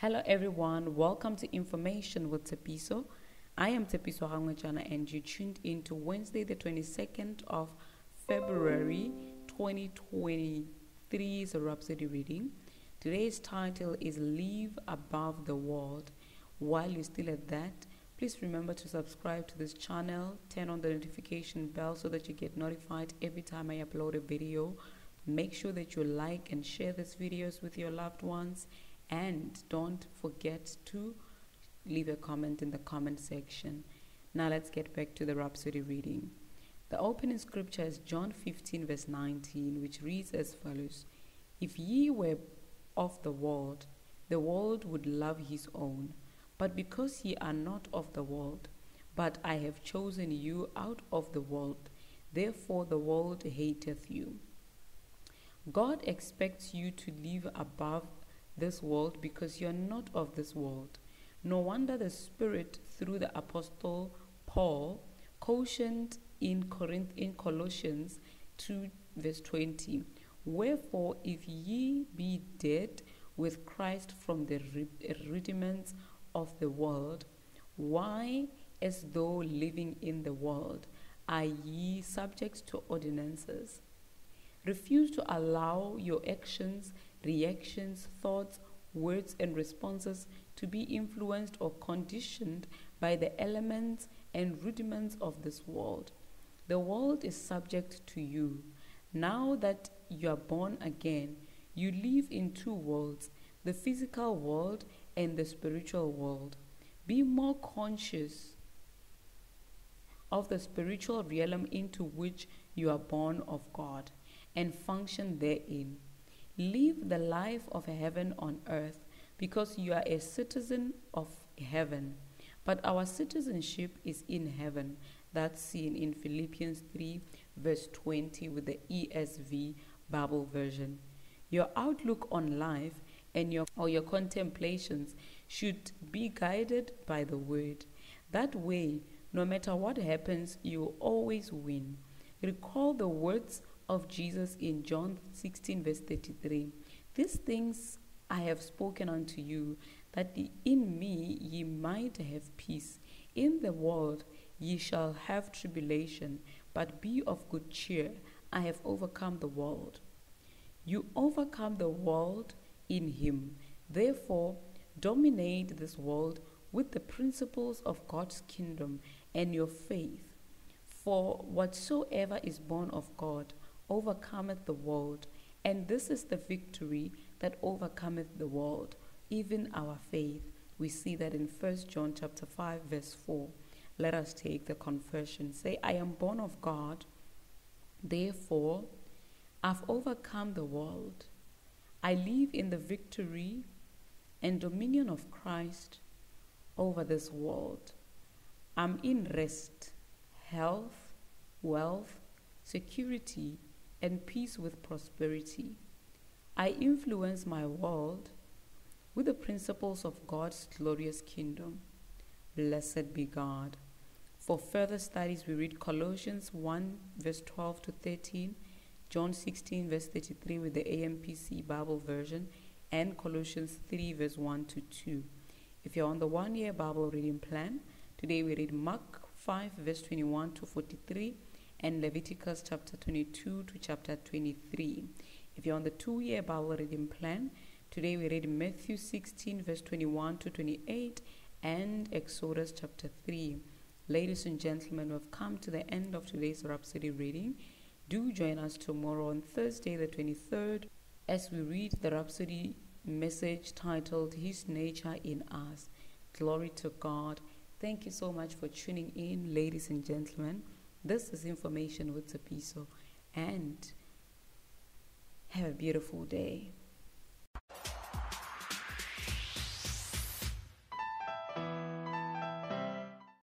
Hello everyone, welcome to Information with Tshepiso. I am Tshepiso Hangwechana and you tuned in to Wednesday the 22nd of February 2023's Rhapsody reading. Today's title is Live Above the World. While you're still at that, please remember to subscribe to this channel, turn on the notification bell so that you get notified every time I upload a video. Make sure that you like and share these videos with your loved ones and don't forget to leave a comment in the comment section. Now let's get back to the Rhapsody reading. The opening scripture is John 15, verse 19, which reads as follows If ye were of the world, the world would love his own. But because ye are not of the world, but I have chosen you out of the world, therefore the world hateth you. God expects you to live above this world because you're not of this world. No wonder the Spirit, through the Apostle Paul, cautioned in, Corinth, in Colossians 2, verse 20 Wherefore, if ye be dead with Christ from the rudiments of the world, why, as though living in the world, are ye subject to ordinances? Refuse to allow your actions reactions, thoughts, words, and responses to be influenced or conditioned by the elements and rudiments of this world. The world is subject to you. Now that you are born again, you live in two worlds the physical world and the spiritual world. Be more conscious of the spiritual realm into which you are born of God and function therein. Live the life of heaven on earth because you are a citizen of heaven. But our citizenship is in heaven. That's seen in Philippians 3, verse 20, with the ESV Bible version. Your outlook on life and your, or your contemplations should be guided by the word. That way, no matter what happens, you always win. Recall the words of Jesus in John 16, verse 33. These things I have spoken unto you, that in me ye might have peace. In the world ye shall have tribulation, but be of good cheer. I have overcome the world. You overcome the world in him. Therefore, dominate this world with the principles of God's kingdom and your faith. For whatsoever is born of God overcometh the world, and this is the victory that overcometh the world, even our faith. We see that in 1 John chapter 5 verse 4. Let us take the confession. Say, I am born of God, therefore I've overcome the world. I live in the victory and dominion of Christ over this world. I'm in rest, health, wealth, security, and peace with prosperity. I influence my world with the principles of God's glorious kingdom. Blessed be God. For further studies, we read Colossians 1, verse 12 to 13, John 16, verse 33 with the AMPC Bible version, and Colossians 3, verse 1 to 2. If you're on the one year Bible reading plan, today we read Mark 5, verse 21 to 43 and Leviticus chapter 22 to chapter 23. If you're on the two year Bible reading plan, today we read Matthew 16, verse 21 to 28, and Exodus chapter 3. Ladies and gentlemen, we've come to the end of today's Rhapsody reading. Do join us tomorrow on Thursday, the 23rd, as we read the Rhapsody message titled His Nature in Us. Glory to God. Thank you so much for tuning in, ladies and gentlemen. This is information with Tshepiso and have a beautiful day.